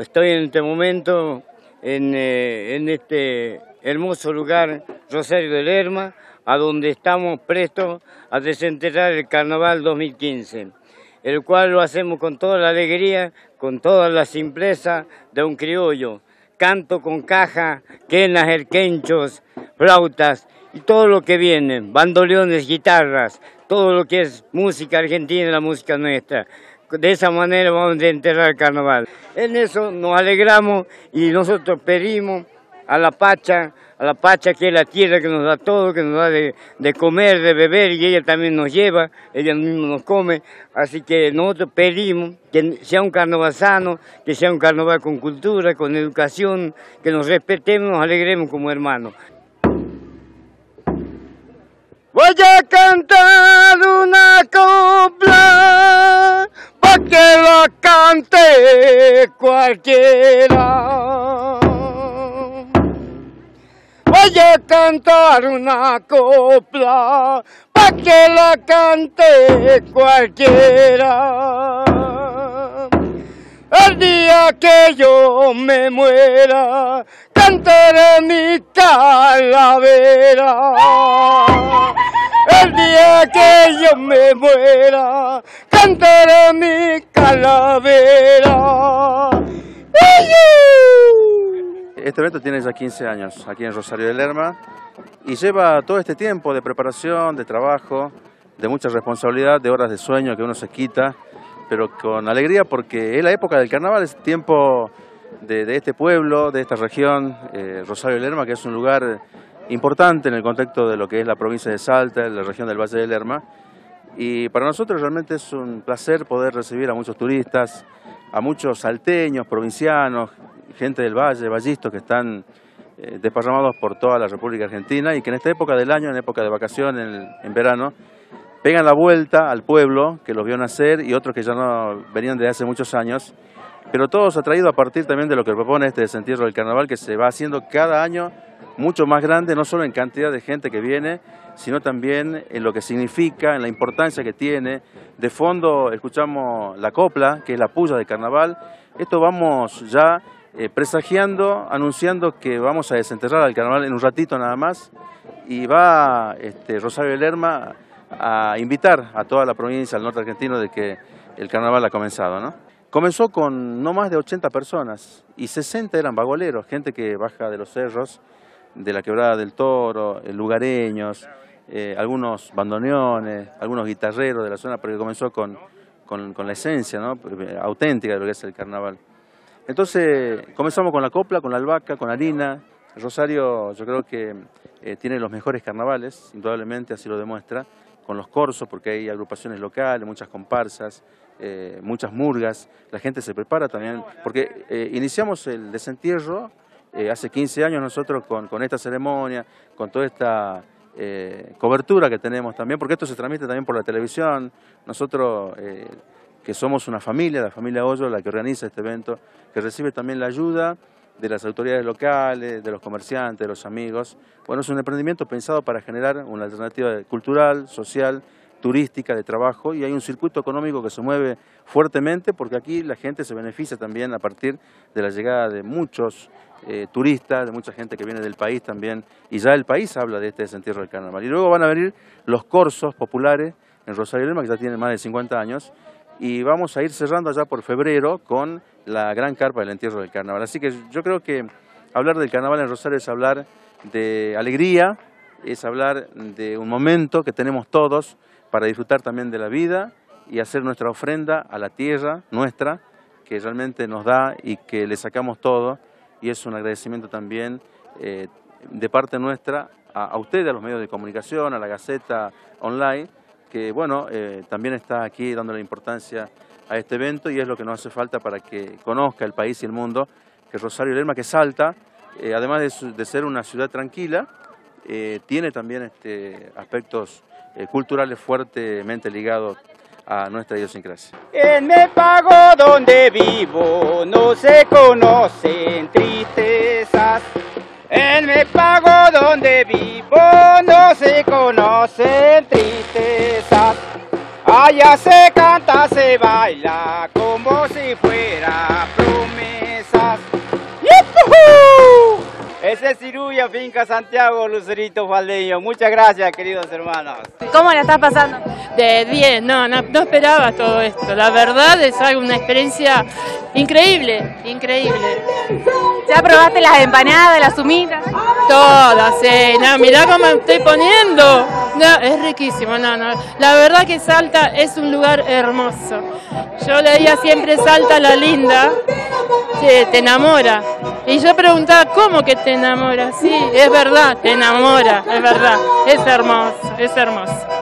Estoy en este momento en, eh, este hermoso lugar, Rosario de Lerma, a donde estamos prestos a desenterrar el Carnaval 2015, el cual lo hacemos con toda la alegría, con toda la simpleza de un criollo. Canto con caja, quenas, erquenchos, flautas y todo lo que viene, bandoleones, guitarras, todo lo que es música argentina, la música nuestra. De esa manera vamos a enterrar el carnaval. En eso nos alegramos y nosotros pedimos a la Pacha, a la Pacha que es la tierra que nos da todo, que nos da de, comer, de beber y ella también nos lleva, ella misma nos come. Así que nosotros pedimos que sea un carnaval sano, que sea un carnaval con cultura, con educación, que nos respetemos, nos alegremos como hermanos. Voy a cantar una copla pa' que la cante cualquiera. Voy a cantar una copla pa' que la cante cualquiera. El día que yo me muera, cantaré mi calavera. El día que yo me muera, cantaré mi calavera. Este evento tiene ya 15 años aquí en Rosario de Lerma y lleva todo este tiempo de preparación, de trabajo, de mucha responsabilidad, de horas de sueño que uno se quita, pero con alegría porque es la época del carnaval, es tiempo de, este pueblo, de esta región, eh, Rosario de Lerma, que es un lugar importante en el contexto de lo que es la provincia de Salta, la región del Valle de Lerma. Y para nosotros realmente es un placer poder recibir a muchos turistas, a muchos salteños, provincianos, gente del Valle, vallistos que están eh, desparramados por toda la República Argentina y que en esta época del año, en época de vacaciones, en, verano, pegan la vuelta al pueblo que los vio nacer y otros que ya no venían de hace muchos años, pero todos atraídos a partir también de lo que propone este desentierro del carnaval que se va haciendo cada año mucho más grande, no solo en cantidad de gente que viene, sino también en lo que significa, en la importancia que tiene. De fondo escuchamos la copla, que es la puya del carnaval. Esto vamos ya eh, presagiando, anunciando que vamos a desenterrar al carnaval en un ratito nada más y va este, Rosario Lerma a invitar a toda la provincia, al norte argentino, de que el carnaval ha comenzado. ¿no? Comenzó con no más de 80 personas y 60 eran vagoleros, gente que baja de los cerros, de la quebrada del toro, eh, lugareños, eh, algunos bandoneones, algunos guitarreros de la zona, porque comenzó con, con, la esencia ¿no? auténtica de lo que es el carnaval. Entonces comenzamos con la copla, con la albahaca, con harina. Rosario yo creo que eh, tiene los mejores carnavales, indudablemente así lo demuestra, con los corsos, porque hay agrupaciones locales, muchas comparsas, eh, muchas murgas. La gente se prepara también, porque eh, iniciamos el desentierro hace 15 años nosotros con, esta ceremonia, con toda esta cobertura que tenemos también, porque esto se transmite también por la televisión. Nosotros que somos una familia, la familia Hoyo, la que organiza este evento, que recibe también la ayuda de las autoridades locales, de los comerciantes, de los amigos. Bueno, es un emprendimiento pensado para generar una alternativa cultural, social, turística, de trabajo, y hay un circuito económico que se mueve fuertemente porque aquí la gente se beneficia también a partir de la llegada de muchos eh, turistas, de mucha gente que viene del país también, y ya el país habla de este desentierro del carnaval. Y luego van a venir los corsos populares en Rosario Lema, que ya tienen más de 50 años, y vamos a ir cerrando allá por febrero con la gran carpa del entierro del carnaval. Así que yo creo que hablar del carnaval en Rosario es hablar de alegría, es hablar de un momento que tenemos todos para disfrutar también de la vida y hacer nuestra ofrenda a la tierra nuestra, que realmente nos da y que le sacamos todo, y es un agradecimiento también eh, de parte nuestra a, a ustedes, a los medios de comunicación, a la Gaceta Online, que bueno, eh, también está aquí dando la importancia a este evento y es lo que nos hace falta para que conozca el país y el mundo que Rosario Lerma, que Salta, eh, además de, ser una ciudad tranquila, tiene también este, aspectos culturales fuertemente ligados a nuestra idiosincrasia. En me pago donde vivo no se conocen tristezas. En me pago donde vivo no se conocen tristezas. Allá se canta, se baila como si fuera promesa. Ese es Ciruya, Finca Santiago, Lucerito Faldeño. Muchas gracias, queridos hermanos. ¿Cómo la estás pasando? De 10, no, no, no esperaba todo esto. La verdad es algo, una experiencia increíble, increíble. ¿Ya probaste las empanadas, las humitas? Todas, sí. No, mirá cómo me estoy poniendo. No, es riquísimo, no, no. La verdad que Salta es un lugar hermoso. Yo leía siempre Salta la linda, sí, te enamora. Y yo preguntaba, ¿cómo que te enamora? Sí, es verdad, te enamora, es verdad. Es hermoso, es hermoso.